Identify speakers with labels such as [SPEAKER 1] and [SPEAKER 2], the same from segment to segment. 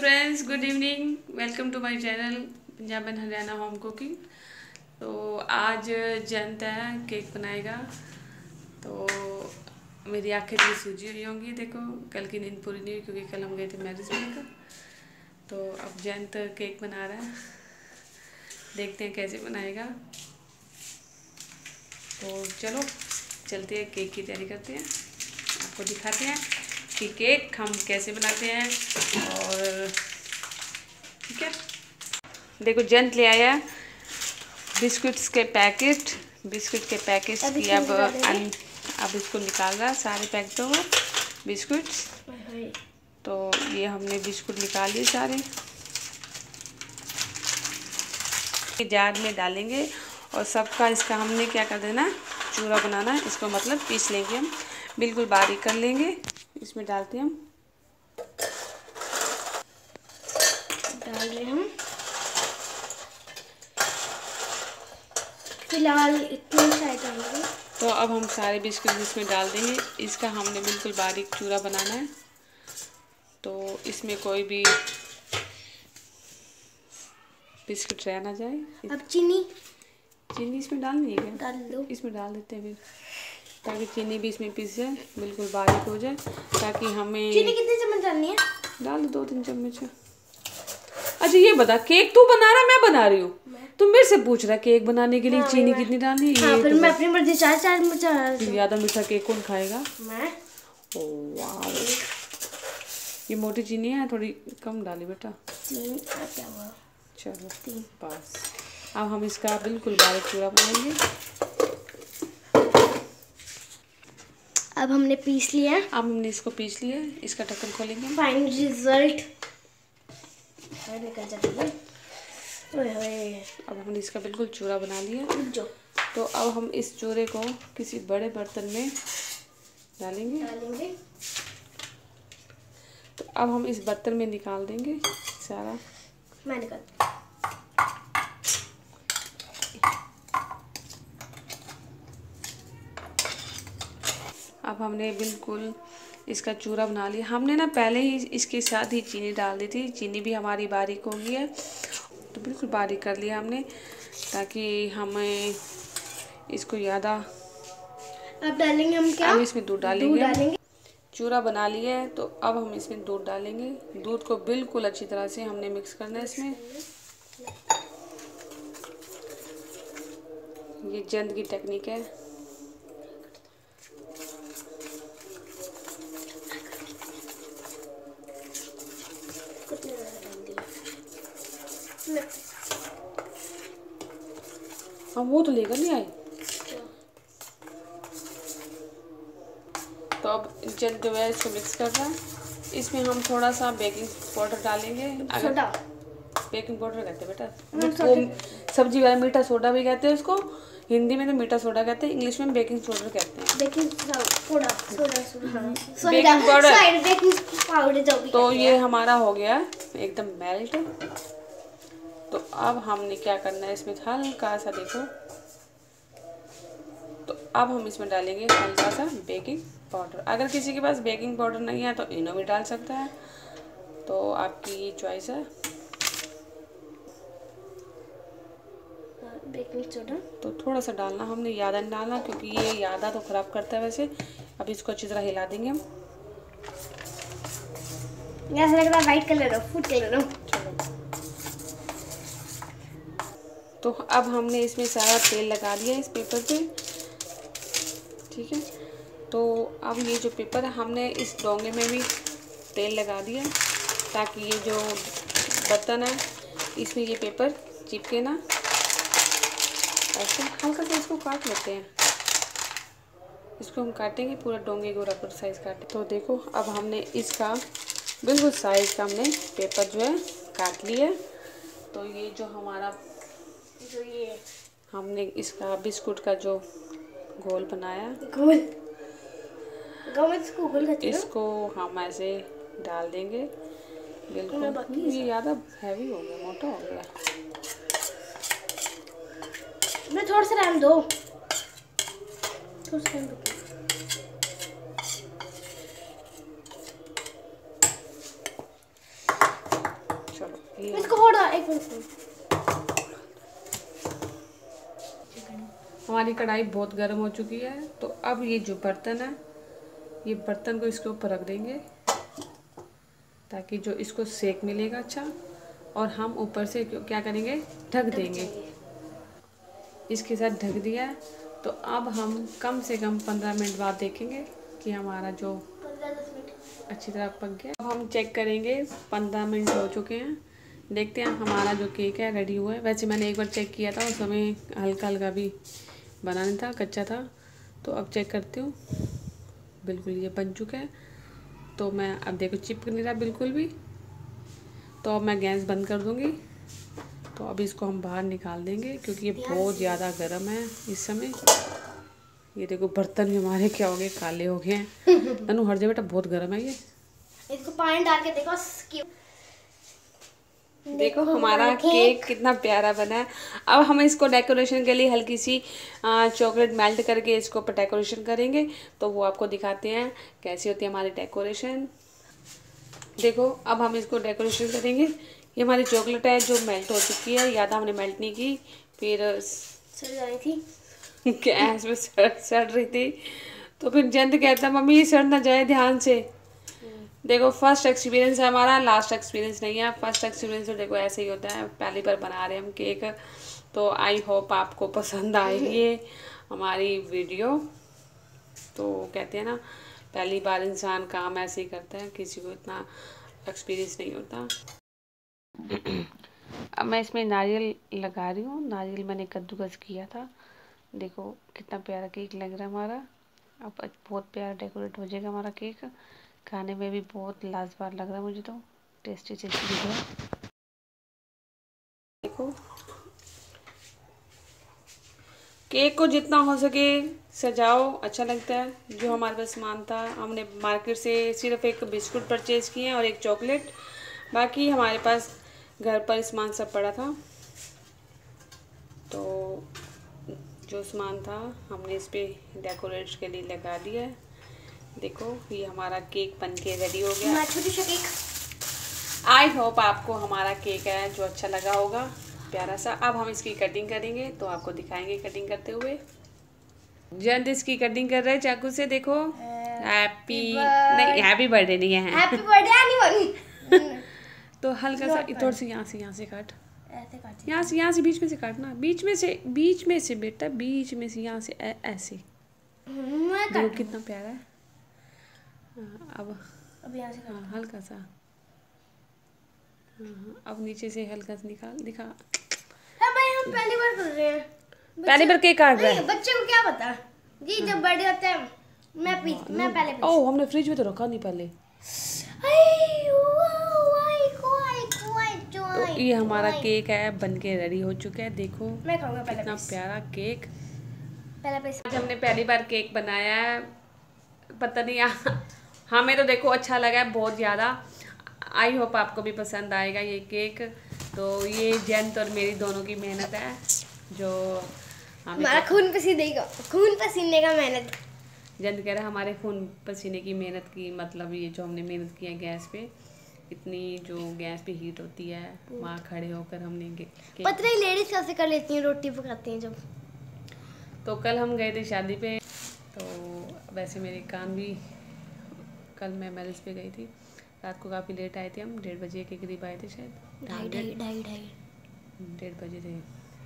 [SPEAKER 1] Friends good evening welcome to my channel Punjab and Haryana home cooking तो आज जयंत है cake बनाएगा। तो मेरी आँखें भी सूजी हुई होंगी, देखो, कल की नींद पूरी नहीं हुई क्योंकि कल हम गए थे मैरिज में तो अब जयंत केक बना रहा है। देखते हैं कैसे बनाएगा। तो चलो, चलते हैं केक की तैयारी करते हैं। आपको दिखाते हैं। कि केक हम कैसे बनाते हैं और ठीक है। देखो जंत ले आया बिस्कुट्स के पैकेट। बिस्कुट के पैकेट की अब अब इसको निकाल रहा सारे पैकेटों को बिस्कुट्स। तो ये हमने बिस्कुट निकाल लिए सारे। जार में डालेंगे और सबका इसका हमने क्या कर देना चूरा बनाना है इसको मतलब पीस लेंगे हम। बिल्कुल बारीक कर लेंगे। इसमें डालते हैं हम।
[SPEAKER 2] डाल रहे हम। फ़िलहाल इतने डालेंगे
[SPEAKER 1] तो अब हम सारे बिस्कुट इसमें डाल देंगे। इसका हमने बिल्कुल बारीक चूरा बनाना है। तो इसमें कोई भी बिस्किट रह ना जाए।
[SPEAKER 2] अब चीनी।
[SPEAKER 1] चीनी इसमें डालनी है क्या?
[SPEAKER 2] डाल दो।
[SPEAKER 1] इसमें डाल देते हैं फिर। ताकि चीनी भी इसमें पीस जाए बिल्कुल बारीक हो जाए ताकि हमें चीनी
[SPEAKER 2] कितनी चम्मच डालनी है?
[SPEAKER 1] डाल दो दो तीन चम्मच। अच्छा ये बता केक तू बना रहा मैं बना रही हूँ। तुम मेरे से पूछ रहा है केक बनाने के लिए चीनी कितनी डालनी है?
[SPEAKER 2] हाँ
[SPEAKER 1] ये
[SPEAKER 2] फिर
[SPEAKER 1] तो
[SPEAKER 2] मैं अपनी मर्ज़ी चार चार
[SPEAKER 1] ज़्यादा मीठा केक कौन खाएगा?
[SPEAKER 2] मैं?
[SPEAKER 1] ओ वाह ये मोटी चीनी है थोड़ी कम डाली बेटा।
[SPEAKER 2] तीन क्या हुआ?
[SPEAKER 1] चलो बस। अब हम इसका बिल्कुल बारीक चूरा बनाएँगे।
[SPEAKER 2] अब हमने पीस लिया।
[SPEAKER 1] अब हमने इसको पीस लिया इसका ढक्कन खोलेंगे हम।
[SPEAKER 2] फाइनल रिज़ल्ट निकल जाती
[SPEAKER 1] अब हमने इसका बिल्कुल चूरा बना लिया।
[SPEAKER 2] जाओ।
[SPEAKER 1] तो अब हम इस चूरे को किसी बड़े बर्तन में डालेंगे।
[SPEAKER 2] डालेंगे।
[SPEAKER 1] तो अब हम इस बर्तन में निकाल देंगे सारा।
[SPEAKER 2] मैं निकाल
[SPEAKER 1] अब हमने बिल्कुल इसका चूरा बना लिया। हमने ना पहले ही इसके साथ ही चीनी डाल दी थी। चीनी भी हमारी बारीक हो गई है तो बिल्कुल बारीक कर लिया हमने ताकि हमें इसको ज़्यादा
[SPEAKER 2] अब डालेंगे हम क्या?
[SPEAKER 1] अब इसमें दूध
[SPEAKER 2] दूध
[SPEAKER 1] डालेंगे।
[SPEAKER 2] डालेंगे।
[SPEAKER 1] चूरा बना लिया है तो अब हम इसमें दूध डालेंगे। दूध को बिल्कुल अच्छी तरह से हमने मिक्स करना है इसमें। ये जंद की टेक्निक है
[SPEAKER 2] कितने ज़्यादा डाल दिया मैं-
[SPEAKER 1] हम वो तो लेकर नहीं आए। तो अब जंद जो है इसको मिक्स कर रहा है। इसमें हम थोड़ा सा बेकिंग पाउडर डालेंगे। अगर बेकिंग पाउडर कहते हैं बेटा।
[SPEAKER 2] हाँ,
[SPEAKER 1] वो सब्ज़ी वाला मीठा सोडा भी कहते हैं उसको। हिंदी में तो मीठा सोडा कहते हैं इंग्लिश में बेकिंग पाउडर कहते हैं।
[SPEAKER 2] Baking soda soda soda. हाँ। Soda
[SPEAKER 1] powder.
[SPEAKER 2] भी
[SPEAKER 1] तो ये हमारा हो गया एकदम मेल्ट तो अब हमने क्या करना है इसमें हल्का सा देखो। तो अब हम इसमें डालेंगे हल्का सा बेकिंग पाउडर। अगर किसी के पास बेकिंग पाउडर नहीं है तो इनो भी डाल सकता है। तो आपकी चॉइस है।
[SPEAKER 2] Baking soda.
[SPEAKER 1] तो थोड़ा सा डालना हमने ज़्यादा नहीं डालना क्योंकि ये ज़्यादा तो ख़राब करता है वैसे। अब इसको अच्छी तरह हिला देंगे हम।
[SPEAKER 2] ऐसा लग रहा है वाइट कलर हो फ़ूड कलर हो
[SPEAKER 1] चलो तो अब हमने इसमें सारा तेल लगा दिया इस पेपर पे। ठीक है? तो अब ये जो पेपर हमने इस डोंगे में भी तेल लगा दिया ताकि ये जो बर्तन है, इसमें ये पेपर चिपके ना। ऐसे हल्का सा इसको काट लेते हैं। इसको हम काटेंगे, पूरा डोंगे को रबर साइज़ काटे तो देखो, अब हमने इसका बिल्कुल साइज़ का हमने पेपर जो है काट लिया। तो ये जो हमारा
[SPEAKER 2] जो ये
[SPEAKER 1] हमने इसका बिस्कुट का जो घोल बनाया।
[SPEAKER 2] गोल इसको ना?
[SPEAKER 1] इसको हम ऐसे डाल देंगे। बिल्कुल। ये ज़्यादा हैवी हो गया मोटा हो गया।
[SPEAKER 2] मैं थोड़ा सा दो। थोड़ा सा दो।
[SPEAKER 1] ये
[SPEAKER 2] इसको फोड़ दो एक मिनट।
[SPEAKER 1] हमारी कढ़ाई बहुत गर्म हो चुकी है तो अब ये जो बर्तन है ये बर्तन को इसके ऊपर रख देंगे ताकि जो इसको सेक मिलेगा अच्छा और हम ऊपर से क्या करेंगे? ढक देंगे। इसके साथ ढक दिया है तो अब हम कम से कम पंद्रह मिनट बाद देखेंगे कि हमारा जो अच्छी तरह पक गया। अब हम चेक करेंगे पंद्रह मिनट हो चुके हैं। देखते हैं हमारा जो केक है रेडी हुआ है। वैसे मैंने एक बार चेक किया था उस समय हल्का हल्का भी बना नहीं था कच्चा था तो अब चेक करती हूँ। बिल्कुल ये बन चुका है। तो मैं अब देखो चिपक नहीं रहा बिल्कुल भी। तो अब मैं गैस बंद कर दूँगी। तो अब इसको हम बाहर निकाल देंगे क्योंकि ये बहुत ज़्यादा गर्म है इस समय। ये देखो बर्तन भी हमारे क्या हो गए काले हो गए हैं। तनु हर जगह बेटा बहुत गर्म है ये।
[SPEAKER 2] इसको पानी डाल के देखो
[SPEAKER 1] देखो हमारा केक कितना प्यारा बना है। अब हम इसको डेकोरेशन के लिए हल्की सी चॉकलेट मेल्ट करके इसको ऊपर डेकोरेशन करेंगे। तो वो आपको दिखाते हैं कैसी होती है हमारी डेकोरेशन देखो अब हम इसको डेकोरेशन करेंगे। ये हमारी चॉकलेट है जो मेल्ट हो चुकी है। या तो हमने मेल्ट नहीं की? फिर
[SPEAKER 2] सड़ जानी थी।
[SPEAKER 1] गैस में सड़ सड़ रही थी। तो फिर जंत कहता मम्मी ये सड़ ना जाए ध्यान से। देखो फ़र्स्ट एक्सपीरियंस है हमारा लास्ट एक्सपीरियंस नहीं है। फ़र्स्ट एक्सपीरियंस तो देखो ऐसे ही होता है। पहली बार बना रहे हम केक तो आई होप आपको पसंद आएगी हमारी वीडियो तो कहते हैं ना पहली बार इंसान काम ऐसे ही करता है किसी को इतना एक्सपीरियंस नहीं होता। अब मैं इसमें नारियल लगा रही हूँ। नारियल मैंने कद्दूकस किया था। देखो कितना प्यारा केक लग रहा है हमारा। अब बहुत प्यारा डेकोरेट हो जाएगा हमारा केक खाने में भी बहुत लाजवाब लग रहा है मुझे तो। टेस्टी टेस्टी दिख रहा है। देखो केक को जितना हो सके सजाओ अच्छा लगता है। जो हमारे पास सामान था, हमने मार्केट से सिर्फ़ एक बिस्कुट परचेज किए हैं और एक चॉकलेट। बाकी हमारे पास घर पर सामान सब पड़ा था। तो जो सामान था, हमने इस पर डेकोरेट के लिए लगा दिया है। देखो ये हमारा केक बन के रेडी हो गया।
[SPEAKER 2] छोटी सा केक
[SPEAKER 1] आई होप आपको हमारा केक है जो अच्छा लगा होगा। प्यारा सा। अब हम इसकी कटिंग करेंगे तो आपको दिखाएँगे कटिंग करते हुए। जयंत इसकी कटिंग कर रहे हैं चाकू से देखो। हैप्पी नहीं हैप्पी बर्थडे नहीं है।
[SPEAKER 2] हैप्पी बर्थडे एनीवन
[SPEAKER 1] तो हल्का सा थोड़ा सा यहाँ से यहाँ से काट। यहाँ से यहाँ से बीच में से काटना बीच में से बीच में से बेटा बीच में से यहाँ से ऐसे। देखो कितना प्यारा है। हाँ, अब
[SPEAKER 2] अब यहाँ से
[SPEAKER 1] हाँ हल्का सा। हाँ, हाँ, अब नीचे से हल्का सा निकाल दिखा।
[SPEAKER 2] हाँ भाई हम पहली बार कर रहे हैं।
[SPEAKER 1] पहली बार केक काट रहा है।
[SPEAKER 2] बच्चे को क्या पता? जी जब बर्थडे होता है मैं पी मैं पहले पी
[SPEAKER 1] ओह हमने फ्रिज में तो रखा नहीं पहले। तो ये हमारा केक है बन के रेडी हो चुका है देखो।
[SPEAKER 2] मैं खाऊँगा पहले
[SPEAKER 1] कितना प्यारा केक।
[SPEAKER 2] पहले पीस
[SPEAKER 1] आज हमने पहली बार केक बनाया है। पता नहीं हमें तो देखो अच्छा लगा है बहुत ज़्यादा। आई होप आपको भी पसंद आएगा ये केक। तो ये जयंत और मेरी दोनों की मेहनत है जो
[SPEAKER 2] हमारा खून पसीने का खून पसीने का मेहनत।
[SPEAKER 1] जयंत कह रहा है हमारे खून पसीने की मेहनत की मतलब ये जो हमने मेहनत की है गैस पे इतनी जो गैस पे हीट होती है वहाँ खड़े होकर हमने
[SPEAKER 2] पता नहीं लेडीज़ कैसे कर लेती हैं रोटी पकाती हैं जब।
[SPEAKER 1] तो कल हम गए थे शादी पे तो वैसे मेरे कान भी कल मैं मैरिज पे गई थी। रात को काफ़ी लेट आए थे हम डेढ़ बजे के करीब आए थे शायद।
[SPEAKER 2] ढाई ढाई ढाई ढाई।
[SPEAKER 1] डेढ़ बजे थे।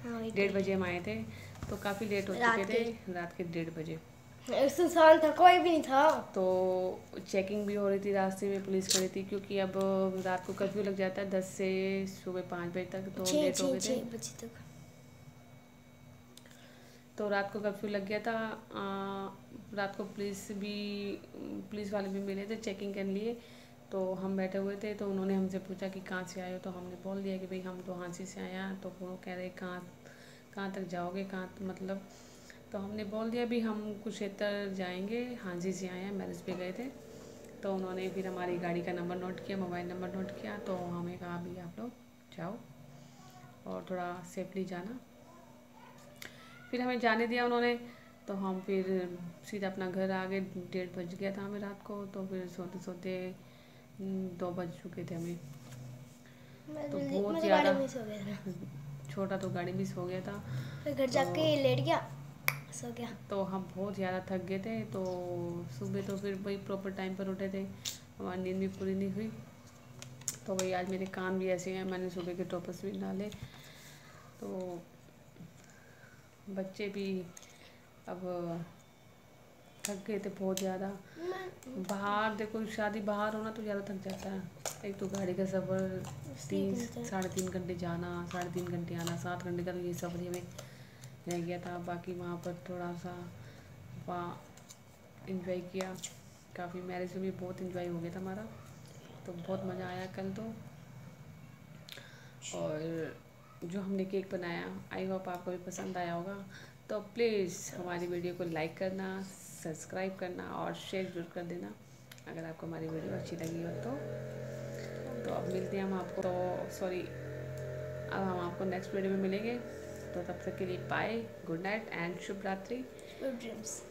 [SPEAKER 2] हाँ
[SPEAKER 1] डेढ़ बजे हम आए थे तो काफ़ी लेट हो चुके थे रात के डेढ़ बजे।
[SPEAKER 2] सुनसान था कोई भी नहीं था।
[SPEAKER 1] तो चेकिंग भी हो रही थी रास्ते में पुलिस खड़ी थी क्योंकि अब रात को कर्फ्यू लग जाता है दस से सुबह पाँच बजे तक तो लेट हो गए थे। तो रात को कर्फ्यू लग गया था रात को पुलिस भी, पुलिस वाले भी मिले थे चेकिंग करने लिए। तो हम बैठे हुए थे तो उन्होंने हमसे पूछा कि कहाँ से आए हो? तो हमने बोल दिया कि भाई हम तो हाँसी से आए हैं। तो वो कह रहे, कहाँ कहाँ तक जाओगे? कहाँ मतलब तो हमने बोल दिया भी हम कुछ कुशेतर जाएँगे हाँसी से आए हैं, मैरिज पे गए थे। तो उन्होंने फिर हमारी गाड़ी का नंबर नोट किया, मोबाइल नंबर नोट किया। तो हमें कहा भी आप लोग जाओ और थोड़ा सेफली जाना। फिर हमें जाने दिया उन्होंने। तो हम फिर सीधा अपना घर आ गए डेढ़ बज गया था हमें रात को तो फिर सोते सोते हम्म, दो बज चुके थे हमें। तो बहुत
[SPEAKER 2] तो
[SPEAKER 1] ज़्यादा छोटा तो गाड़ी मिस हो गया था।
[SPEAKER 2] फिर घर जाके लेट गया सो गया।
[SPEAKER 1] तो हम बहुत ज़्यादा थक गए थे तो सुबह तो फिर वही प्रॉपर टाइम पर उठे थे। हमारी नींद भी पूरी नहीं हुई। तो वही आज मेरे कान भी ऐसे हैं मैंने सुबह के टॉपर्स भी डाले। तो बच्चे भी अब, थक गए थे बहुत ज़्यादा। बाहर देखो, शादी बाहर होना तो ज़्यादा थक जाता है। एक तो गाड़ी का सफ़र, तीन, साढ़े तीन घंटे जाना, साढ़े तीन घंटे आना, सात घंटे का तो ये सफ़र ही हमें रह गया था। बाकी वहाँ पर थोड़ा सा वहाँ इंजॉय किया। काफ़ी मैरिज में भी बहुत इंजॉय हो गया था हमारा। तो बहुत मज़ा आया कल तो। और जो हमने केक बनाया आई होप आपको भी पसंद आया होगा। तो प्लीज़ हमारी वीडियो को लाइक करना सब्सक्राइब करना और शेयर ज़रूर कर देना। अगर आपको हमारी वीडियो अच्छी लगी हो तो। तो अब मिलते हैं हम आपको। तो सॉरी अब हम आपको नेक्स्ट वीडियो में मिलेंगे। तो तब तक के लिए बाय गुड नाइट एंड शुभ रात्रि
[SPEAKER 2] ड्रीम्स